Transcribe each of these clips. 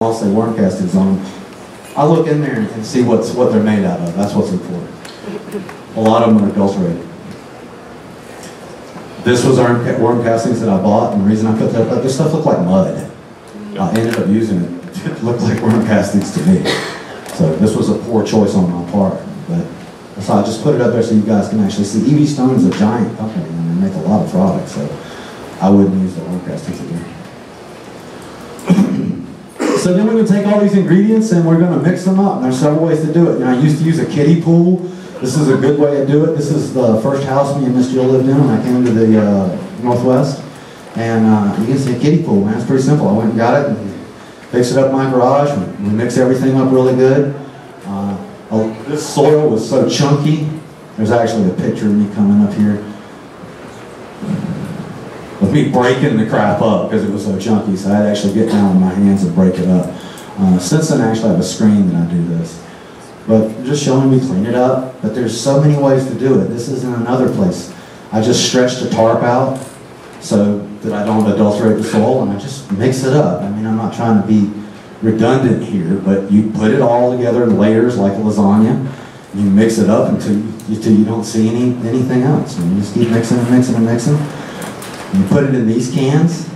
I'll say worm castings on. I look in there and see what's what they're made out of. That's what's important. A lot of them are adulterated. This was our worm castings that I bought, and the reason I put that up, this stuff looked like mud. I ended up using it. It looked like worm castings to me. So this was a poor choice on my part. But so I just put it up there so you guys can actually see. E.B. Stone is a giant company, and they make a lot of products. So I wouldn't use the worm castings. So then we're to take all these ingredients and we're going to mix them up. And there's several ways to do it. Now, I used to use a kiddie pool. This is a good way to do it. This is the first house me and Miss Jill lived in when I came to the uh, Northwest. And uh, you can see a kiddie pool, man. It's pretty simple. I went and got it and fixed it up in my garage. We, we mix everything up really good. Uh, oh, this soil was so chunky. There's actually a picture of me coming up here with me breaking the crap up because it was so chunky. So I had to actually get down on my hands and break it up. Uh, since then, I actually have a screen that I do this. But just showing me clean it up. But there's so many ways to do it. This isn't another place. I just stretch the tarp out so that I don't adulterate the soil, and I just mix it up. I mean, I'm not trying to be redundant here, but you put it all together in layers like lasagna. You mix it up until you, until you don't see any anything else. And you just keep mixing and mixing and mixing. You put it in these cans,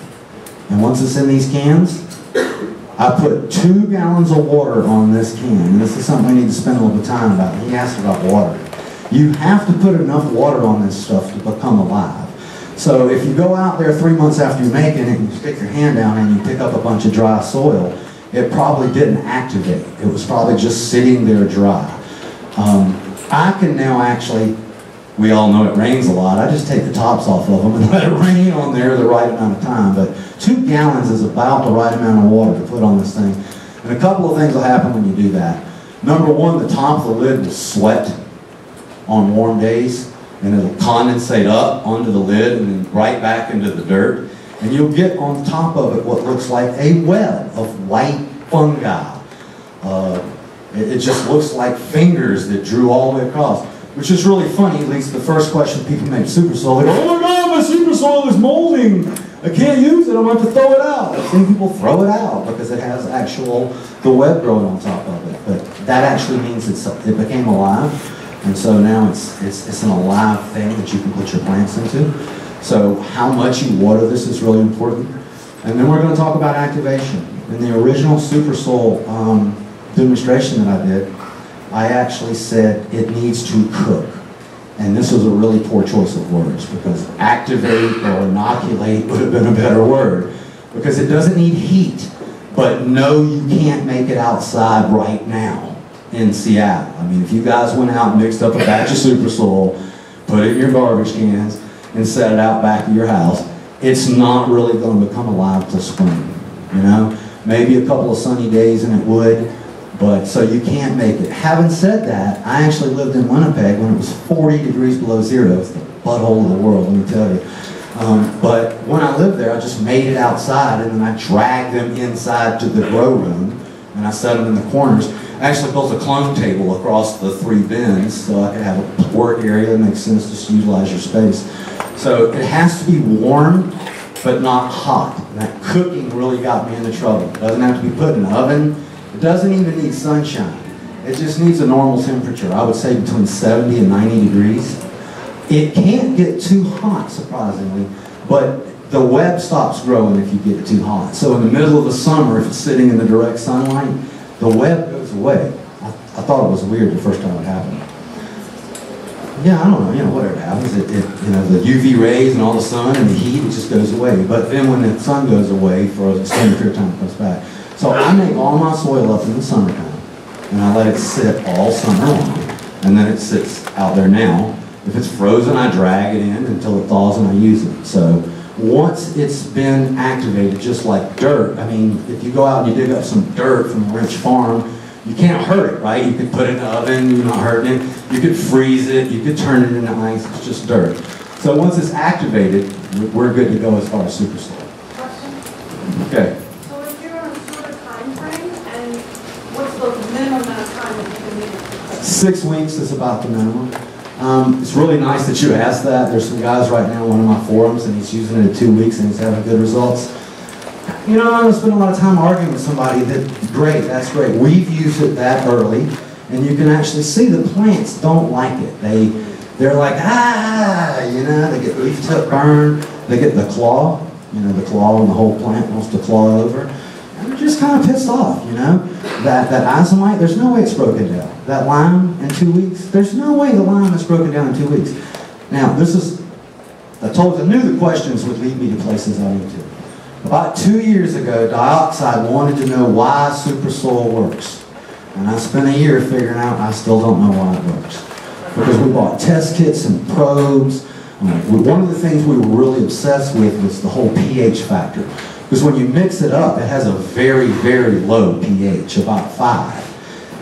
and once it's in these cans, I put two gallons of water on this can. And this is something we need to spend a little bit of time about. He asked about water. You have to put enough water on this stuff to become alive. So if you go out there three months after you make it and you stick your hand down and you pick up a bunch of dry soil, it probably didn't activate. It was probably just sitting there dry. Um, I can now actually we all know it rains a lot. I just take the tops off of them and let it rain on there the right amount of time. But two gallons is about the right amount of water to put on this thing. And a couple of things will happen when you do that. Number one, the top of the lid will sweat on warm days and it'll condensate up onto the lid and then right back into the dirt. And you'll get on top of it what looks like a web of white fungi. Uh, it, it just looks like fingers that drew all the way across. Which is really funny, at least the first question people make super soil, they go, oh my god, my super soil is molding. I can't use it, I'm going to to throw it out. I've seen people throw it out because it has actual, the web growing on top of it. But that actually means it's, it became alive. And so now it's, it's, it's an alive thing that you can put your plants into. So how much you water this is really important. And then we're going to talk about activation. In the original Super Soil um, demonstration that I did, I actually said it needs to cook. And this was a really poor choice of words because activate or inoculate would have been a better word because it doesn't need heat. But no, you can't make it outside right now in Seattle. I mean, if you guys went out and mixed up a batch of super soil, put it in your garbage cans, and set it out back of your house, it's not really going to become alive till spring. You know, maybe a couple of sunny days and it would, but so you can't make it. Having said that, I actually lived in Winnipeg when it was 40 degrees below zero. It's the butthole of the world, let me tell you. Um, but when I lived there, I just made it outside and then I dragged them inside to the grow room and I set them in the corners. I actually built a clone table across the three bins so I could have a work area that makes sense to utilize your space. So it has to be warm, but not hot. And that cooking really got me into trouble. It doesn't have to be put in an oven doesn't even need sunshine. It just needs a normal temperature. I would say between 70 and 90 degrees. It can't get too hot, surprisingly, but the web stops growing if you get too hot. So in the middle of the summer, if it's sitting in the direct sunlight, the web goes away. I, I thought it was weird the first time it happened. Yeah, I don't know, you know, whatever happens, it, it, you know, the UV rays and all the sun and the heat, it just goes away. But then when the sun goes away for a extended period of time, it comes back. So I make all my soil up in the summertime, and I let it sit all summer long, and then it sits out there now. If it's frozen, I drag it in until it thaws and I use it. So once it's been activated, just like dirt, I mean, if you go out and you dig up some dirt from a rich farm, you can't hurt it, right? You could put it in the oven, you're not hurting it. You could freeze it, you could turn it into ice, it's just dirt. So once it's activated, we're good to go as far as super soil. Okay. Six weeks is about the minimum. Um, it's really nice that you asked that. There's some guys right now on one of my forums, and he's using it in two weeks, and he's having good results. you know, I'm gonna spend a lot of time arguing with somebody that, great, that's great. We've used it that early, and you can actually see the plants don't like it. They, they're like, ah, you know, they get leaf tip burn, they get the claw, you know, the claw and the whole plant wants to claw over. Kind of pissed off, you know? That, that azomite, there's no way it's broken down. That lime in two weeks, there's no way the lime is broken down in two weeks. Now, this is, I told, I knew the questions would lead me to places I need to. About two years ago, Dioxide wanted to know why super soil works. And I spent a year figuring out, I still don't know why it works. Because we bought test kits and probes. Um, one of the things we were really obsessed with was the whole pH factor. Because when you mix it up, it has a very, very low pH, about five.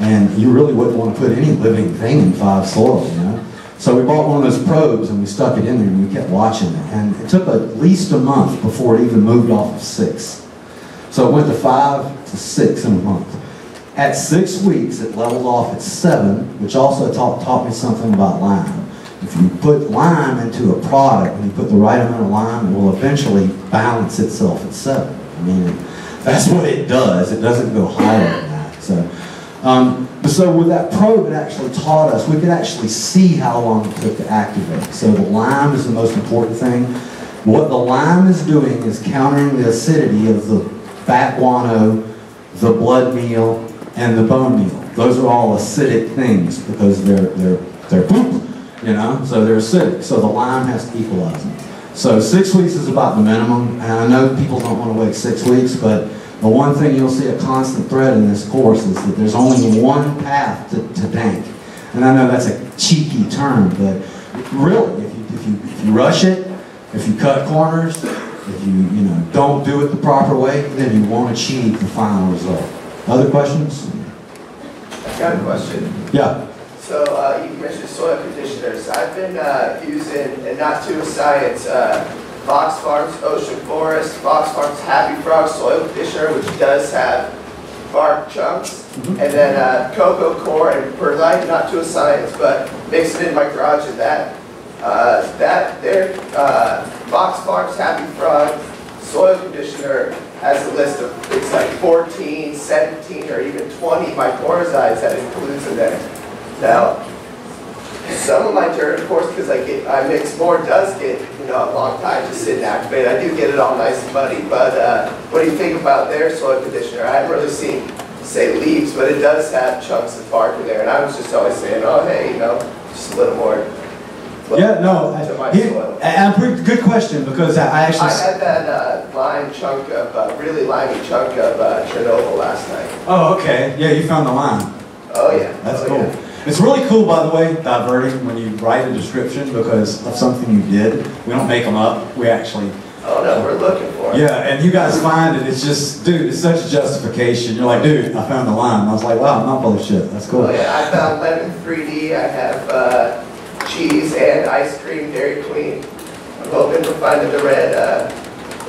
And you really wouldn't want to put any living thing in five soil, you know? So we bought one of those probes and we stuck it in there and we kept watching it. And it took at least a month before it even moved off of six. So it went to five to six in a month. At six weeks, it leveled off at seven, which also taught, taught me something about lime. If you put lime into a product and you put the right amount of lime, it will eventually balance itself seven. I mean, that's what it does. It doesn't go higher than that. So um, so with that probe, it actually taught us, we could actually see how long it took to activate. So the lime is the most important thing. What the lime is doing is countering the acidity of the bat guano, the blood meal, and the bone meal. Those are all acidic things because they're, they're, they're poop, you know, so they're acidic. So the lime has to equalize them. So six weeks is about the minimum, and I know people don't want to wait six weeks, but the one thing you'll see a constant thread in this course is that there's only one path to, to dank. And I know that's a cheeky term, but really, if you, if you, if you rush it, if you cut corners, if you, you know, don't do it the proper way, then you won't achieve the final result. Other questions? I've got a question. Yeah. So uh, you mentioned soil conditioners. I've been uh, using, and not to a science, uh, Fox Farms Ocean Forest, Fox Farms Happy Frog Soil Conditioner, which does have bark chunks, mm -hmm. and then uh, coco coir and perlite, not to a science, but mix it in my garage and that. Uh, that there, uh, Fox Farms Happy Frog Soil Conditioner has a list of, it's like 14, 17, or even 20 mycorrhizas that includes in there. Now, some of my turn, of course, because I get I mix more, does get you know a long time to sit and activate. I do get it all nice and muddy. But uh, what do you think about their soil conditioner? I haven't really seen say leaves, but it does have chunks of bark in there. And I was just always saying, oh hey, you know, just a little more. Yeah, no, I, pretty, good question because I actually. I had that uh, lime chunk of uh, really limey chunk of uh, Chernobyl last night. Oh, okay. Yeah, you found the lime. Oh yeah. That's oh, cool. Yeah. It's really cool, by the way, diverting when you write a description because of something you did. We don't make them up. We actually. Oh no, we're looking for it. Yeah, and you guys find it. It's just, dude, it's such a justification. You're like, dude, I found the line. I was like, wow, I'm not full of shit. That's cool. Oh yeah, I found lemon 3D. I have uh, cheese and ice cream Dairy Queen. I'm hoping to find the red uh,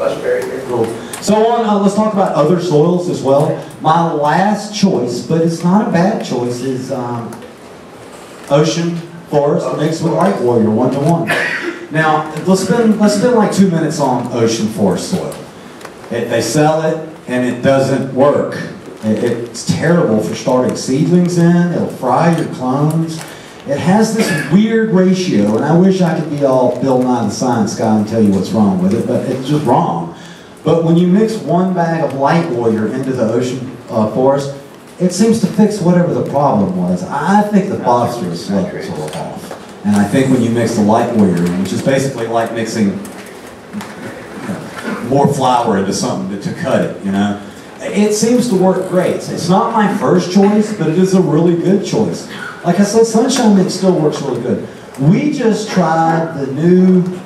here. Cool. So on, uh, let's talk about other soils as well. My last choice, but it's not a bad choice, is um, ocean forest mixed with light warrior one to one. Now let's spend let's spend like two minutes on ocean forest soil. It, they sell it and it doesn't work. It, it's terrible for starting seedlings in. It'll fry your clones. It has this weird ratio, and I wish I could be all Bill Nye the Science Guy and tell you what's wrong with it, but it's just wrong. But when you mix one bag of light warrior into the ocean uh, forest, it seems to fix whatever the problem was. I think the phosphorus level is a little off. And I think when you mix the light warrior, which is basically like mixing you know, more flour into something to, to cut it, you know, it seems to work great. It's not my first choice, but it is a really good choice. Like I said, Sunshine Mix still works really good. We just tried the new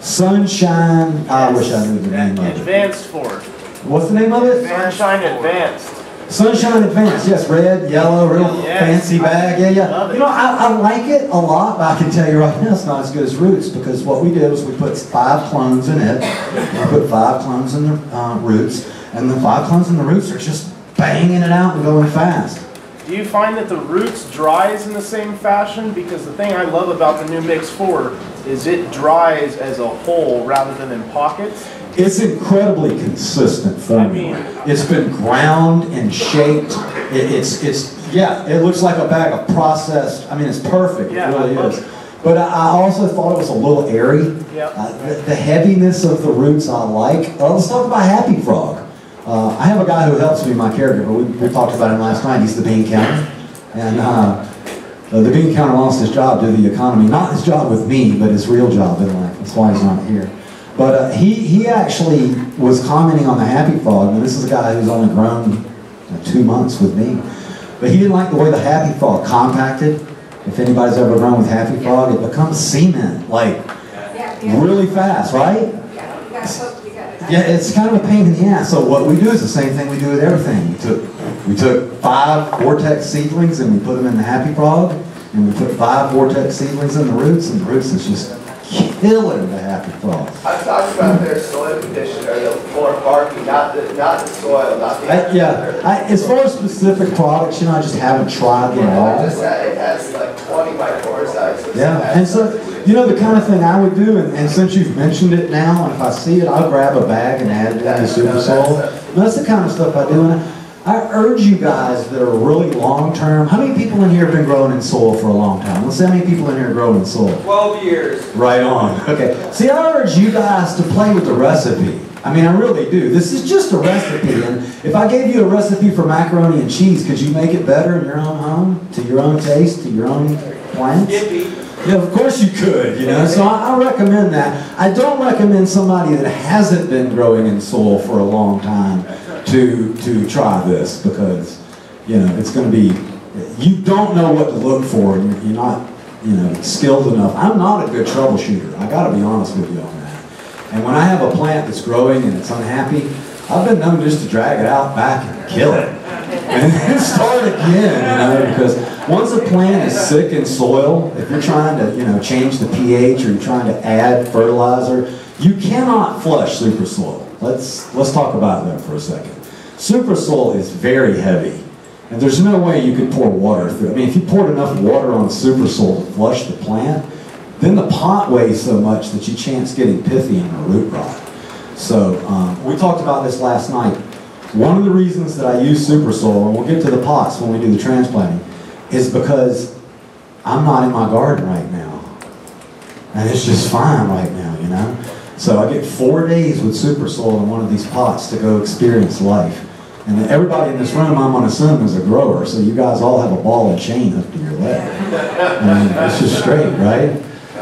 Sunshine, I wish I knew the name of it. Advanced Force. What's the name of it? Sunshine Advanced. Sunshine Advance, yes, red, yellow, real yes. fancy bag, yeah, yeah. You know, I, I, like it a lot, but I can tell you right now it's not as good as Roots because what we did was we put five clones in it, we put five clones in the uh, Roots, and the five clones in the Roots are just banging it out and going fast. Do you find that the Roots dries in the same fashion? Because the thing I love about the new Mix 4 is it dries as a whole rather than in pockets. It's incredibly consistent I formula. mean- It's been ground and shaped. It, it's, it's, yeah, it looks like a bag of processed, I mean, it's perfect, it Yeah, I really is. it. But I also thought it was a little airy. Yep. Uh, the, the heaviness of the roots I like. Uh, let's talk about Happy Frog. Uh, I have a guy who helps me, my caregiver. We, we talked about him last night. He's the bean counter. And uh, uh, the bean counter lost his job due to the economy. Not his job with me, but his real job in life. That's why he's not here. But uh, he, he actually was commenting on the Happy Frog. And this is a guy who's only grown uh, two months with me. But he didn't like the way the Happy Frog compacted. If anybody's ever grown with Happy Frog, it becomes cement, like Yeah, yeah. really fast, right? Yeah, put. Yeah, it's kind of a pain in the ass. So what we do is the same thing we do with everything. We took we took five vortex seedlings and we put them in the happy frog, and we put five vortex seedlings in the roots, and the roots is just killing the happy frog. I talked about their soil conditioner, the more barky, not the, not the soil, not the. I, yeah, I, as far as specific products, you know, I just haven't tried them Yeah, all. it just, it has like twenty mycorrhizas. Yeah, and so, you know, the kind of thing I would do, and, and since you've mentioned it now, and if I see it, I'll grab a bag and add it in the super soil. That's the kind of stuff I do, and I urge you guys that are really long-term, how many people in here have been growing in soil for a long time? Let's see how many people in here grow in soil. 12 years. Right on. Okay. See, I urge you guys to play with the recipe. I mean, I really do. This is just a recipe, and if I gave you a recipe for macaroni and cheese, could you make it better in your own home, to your own taste, to your own plants? Yeah, of course you could, you know, so I, I recommend that. I don't recommend somebody that hasn't been growing in soil for a long time to, to try this because, you know, it's going to be, you don't know what to look for and you're, not, you know, skilled enough. I'm not a good troubleshooter. I got to be honest with you on that. And when I have a plant that's growing and it's unhappy, I've been known just to drag it out back and kill it. And then start again, you know, because once a plant is sick in soil, if you're trying to, you know, change the pH or you're trying to add fertilizer, you cannot flush super soil. Let's, let's talk about that for a second. Super soil is very heavy. And there's no way you could pour water through. I mean, if you poured enough water on super soil to flush the plant, then the pot weighs so much that you chance getting pythium and root rot. So um, we talked about this last night. One of the reasons that I use super soil, and we'll get to the pots when we do the transplanting, is because I'm not in my garden right now. And it's just fine right now, you know? So I get four days with super soil in one of these pots to go experience life. And everybody in this room, I'm gonna assume, is a grower, so you guys all have a ball and chain up to your leg. Mean, it's just straight, right?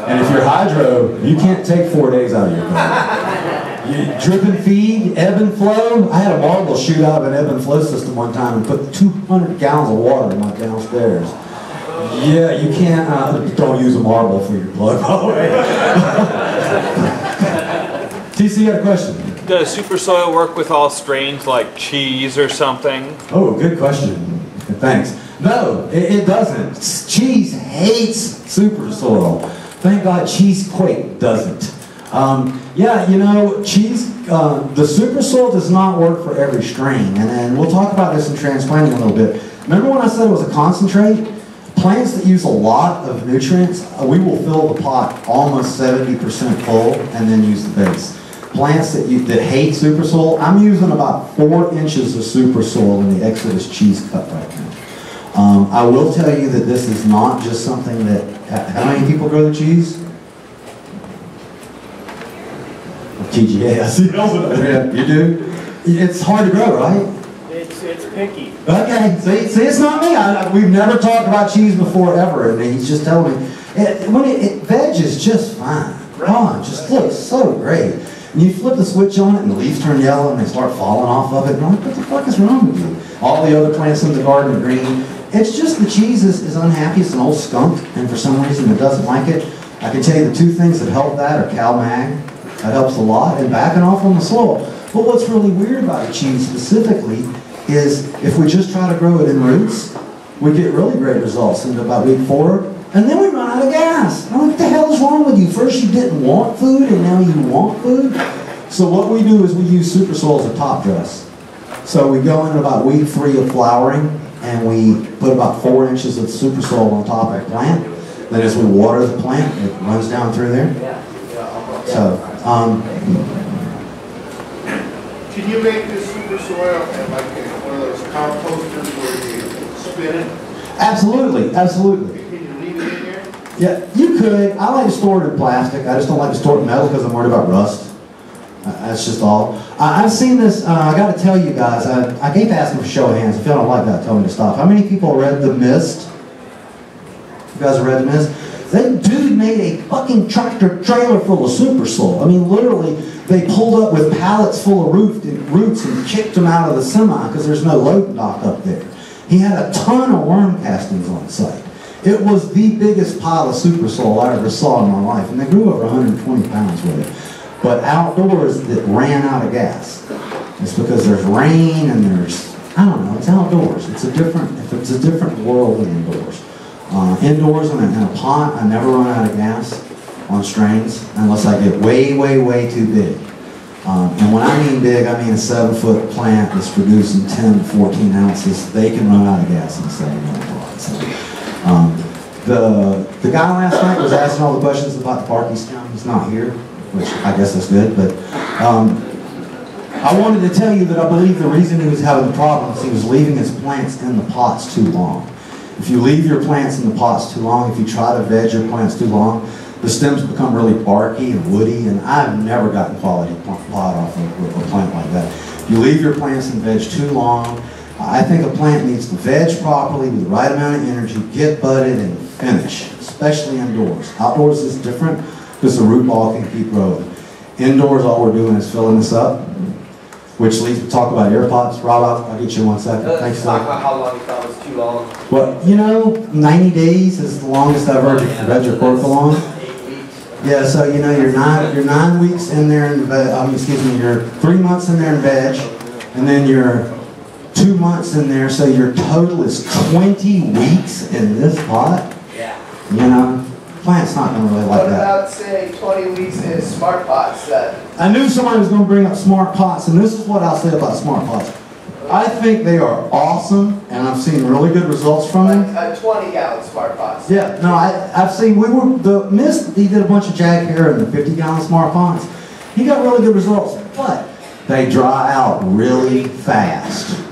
And if you're hydro, you can't take four days out of your garden. Drip and feed, ebb and flow. I had a marble shoot out of an ebb and flow system one time and put 200 gallons of water in my downstairs. Yeah, you can't, uh, don't use a marble for your plug, by the way. TC, you got a question? Does super soil work with all strains like cheese or something? Oh, good question. Thanks. No, it, it doesn't. Cheese hates super soil. Thank God Cheese Quake doesn't. Um, yeah, you know, cheese, uh, the super soil does not work for every strain. And, and we'll talk about this in transplanting a little bit. Remember when I said it was a concentrate? Plants that use a lot of nutrients, uh, we will fill the pot almost 70% full and then use the base. Plants that, you, that hate super soil, I'm using about four inches of super soil in the Exodus cheese cup right now. Um, I will tell you that this is not just something that, how many people grow the cheese? TGA, I see those over there. You do? It's hard to grow, right? It's, it's picky. Okay, see, see, it's not me. I, I- we've never talked about cheese before ever, and he's just telling me. It, when it, it veg is just fine. Oh, it just looks so great. And you flip the switch on it, and the leaves turn yellow, and they start falling off of it. And I'm like, what the fuck is wrong with you? All the other plants in the garden are green. It's just the cheese is, unhappy. It's an old skunk, and for some reason it doesn't like it. I can tell you the two things that help that are CalMag. That helps a lot, and backing off on the soil. But what's really weird about cheese specifically is if we just try to grow it in roots, we get really great results into about week four, and then we run out of gas. I'm like, what the hell is wrong with you? First you didn't want food, and now you want food? So what we do is we use super soil as a top dress. So we go in about week three of flowering, and we put about four inches of super soil on top of the plant. Then as we water the plant, it runs down through there. So, um, Can you make this super soil and like one of those composters where you spin it? Absolutely, absolutely. Can you leave it in here? Yeah, you could. I like to store it in plastic. I just don't like to store it in metal because I'm worried about rust. Uh, That's just all. I, I've seen this. Uh, I got to tell you guys. I, I hate to ask them for show of hands. If y'all don't like that, tell me to stop. How many people read The Mist? You guys read The Mist? That dude made a fucking tractor trailer full of super soil. I mean, literally, they pulled up with pallets full of root roots and kicked them out of the semi because there's no load dock up there. He had a ton of worm castings on site. It was the biggest pile of super soil I ever saw in my life, and they grew over 120 pounds with it. But outdoors, that ran out of gas. It's because there's rain and there's, I don't know, it's outdoors. It's a different, it's a different world than indoors. Uh, indoors, in a, in a pot, I never run out of gas on strains unless I get way, way, way too big. Um, and when I mean big, I mean a seven foot plant that's producing 10 to 14 ounces. They can run out of gas in seven minute. So, um, the, the guy last night was asking all the questions about the parking scheme. He's not here, which I guess is good, but um, I wanted to tell you that I believe the reason he was having problems, he was leaving his plants in the pots too long. If you leave your plants in the pots too long, if you try to veg your plants too long, the stems become really barky and woody, and I've never gotten quality pot off of a plant like that. You leave your plants in veg too long, I think a plant needs to veg properly with the right amount of energy, get budded, and finish, especially indoors. Outdoors is different because the root ball can keep growing. Indoors, all we're doing is filling this up, which leads to talk about air pots. Rob, I'll, I'll get you in one second. Thanks, Talk about how long you thought was too long. Well, you know, 90 days is the longest I've ever veg a cork along. Eight weeks. Yeah, so you know, you're nine, you're nine weeks in there, in veg, um, excuse me, you're three months in there in veg, and then you're two months in there, so your total is 20 weeks in this pot. Yeah. You know, plant's not gonna really like What that. about, say, twenty weeks in smart pots then? I knew somebody was gonna bring up smart pots, and this is what I'll say about smart pots. I think they are awesome, and I've seen really good results from them. Like a twenty gallon smart pots? Yeah, no, I, I've seen, we were, the Mist, he did a bunch of Jack Herer in the 50 gallon smart pots. He got really good results, but they dry out really fast.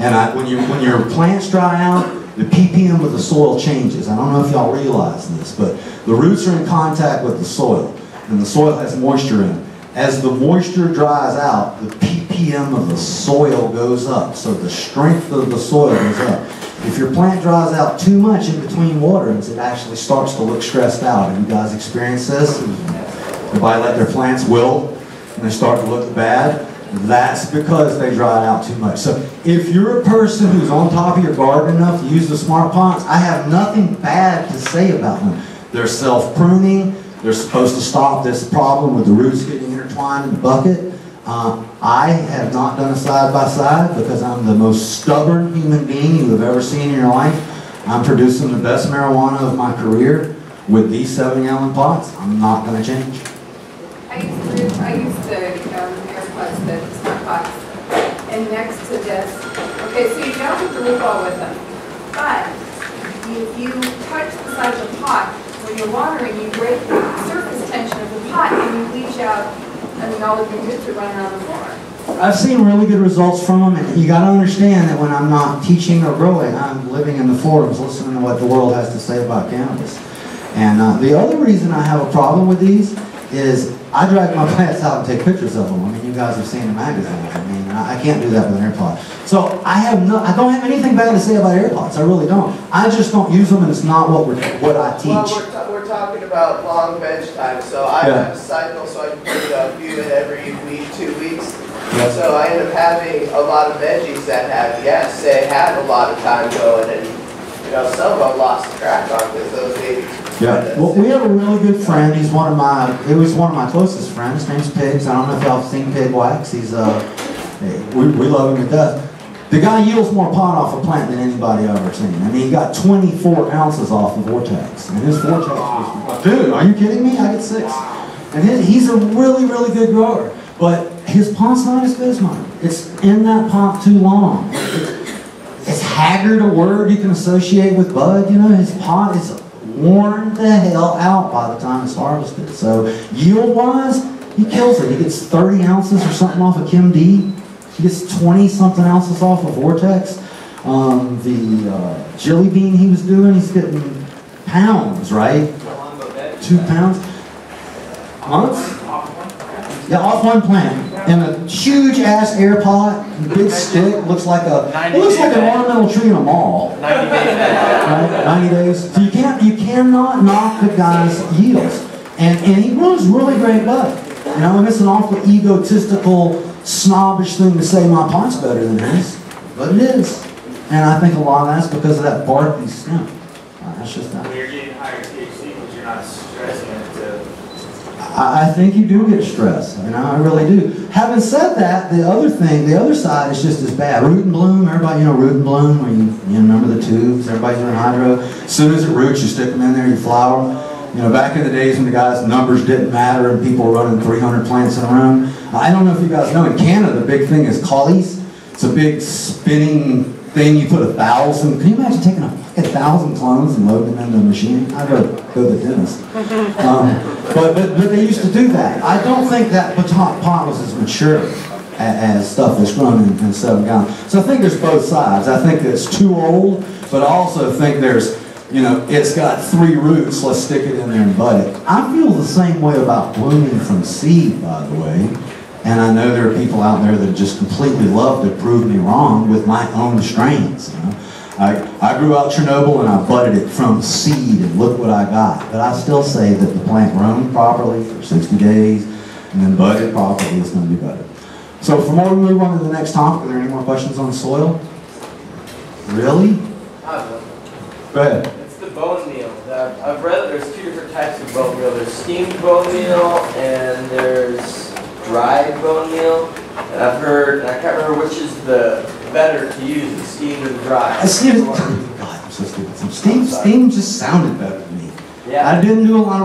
And I, when you, when your plants dry out, the ppm of the soil changes. I don't know if y'all realize this, but the roots are in contact with the soil, and the soil has moisture in it. As the moisture dries out, the ppm of the soil goes up, so the strength of the soil goes up. If your plant dries out too much in between waterings, it actually starts to look stressed out. Have you guys experienced this? Everybody let their plants wilt and they start to look bad? That's because they dried out too much. So if you're a person who's on top of your garden enough to use the smart pots, I have nothing bad to say about them. They're self-pruning. They're supposed to stop this problem with the roots getting intertwined in the bucket. Uh, I have not done a side-by-side because I'm the most stubborn human being you have ever seen in your life. I'm producing the best marijuana of my career with these seven-gallon pots. I'm not going to change. I used to, I used to, um, air pots, the smart pots, and next to this, okay, so you don't have to root ball with them, but if you touch the side of the pot, when you're watering, you break the surface tension of the pot and you leach out, mean, all of your roots are running on the floor. I've seen really good results from them, and you got to understand that when I'm not teaching or growing, I'm living in the forums, listening to what the world has to say about cannabis. And uh, the other reason I have a problem with these is I drag my plants out and take pictures of them. I mean, you guys have seen the magazines. I mean, I can't do that with an air pot. So I have no, I don't have anything bad to say about air pots. I really don't. I just don't use them, and it's not what we're, what I teach. Well, we're, we're talking about long bench time, so I Yeah. have a cycle, so I can put a few in every week, two weeks. Yeah. So I end up having a lot of veggies that have, yes, they have a lot of time going, and, you know, some of them lost track on because those babies. Yeah, well, we have a really good friend. He's one of my, he was one of my closest friends. His name's Pigs. I don't know if y'all have seen Pig Wax. He's, uh, we, we love him to death. The guy yields more pot off a plant than anybody I've ever seen. I mean, he got 24 ounces off of Vortex. And his Vortex was, dude, are you kidding me? I get six. And his, he's a really, really good grower. But his pot's not as good as mine. It's in that pot too long. It's haggard a word you can associate with bud? You know, his pot is worn the hell out by the time it's harvested. So yield wise, he kills it. He gets 30 ounces or something off of Kim D. He gets 20 something ounces off of Vortex. Um, the uh, jelly bean he was doing, he's getting pounds, right? Two pounds? Months? Yeah, off one plant. And a huge ass air pot, big stick, looks like a, it looks like an ornamental tree in a mall. right? 90 days. So you can't, you cannot knock the guy's yields. And, and he grows really great bud. You know, and it's an awful egotistical, snobbish thing to say my pot's better than his, but it is. And I think a lot of that's because of that barky stem. Uh, That's just that. When you're getting higher THC, but you're not stressing it to I, I think you do get stressed, and I really do. Having said that, the other thing, the other side is just as bad. Root and bloom, everybody, you know, root and bloom, where you, you remember the tubes, everybody's doing hydro. As soon as it roots, you stick them in there, you flower. You know, back in the days when the guys' numbers didn't matter and people were running 300 plants in a room. I don't know if you guys know, in Canada, the big thing is collies. It's a big spinning thing, you put a thousand, can you imagine taking a fucking thousand clones and loading them into a machine? I'd go, go to the dentist. Um, but, but, but they used to do that. I don't think that pot, pot was as mature a- as stuff that's grown in, in seven gallons. So I think there's both sides. I think it's too old, but I also think there's, you know, it's got three roots, let's stick it in there and bud it. I feel the same way about blooming from seed, by the way. And I know there are people out there that just completely love to prove me wrong with my own strains. You know? I, I grew out Chernobyl and I budded it from seed and look what I got. But I still say that the plant grown properly for 60 days and then budded properly is going to be better. So before we move on to the next topic, are there any more questions on soil? Really? Go ahead. It's the bone meal. I've read there's two different types of bone meal. There's steamed bone meal and there's dried bone meal. And I've heard, and I can't remember which is the better to use, the steamed or the dry. Uh, Steve, God, I'm so stupid. Steam, steam just sounded better to me. Yeah. I didn't do a lot of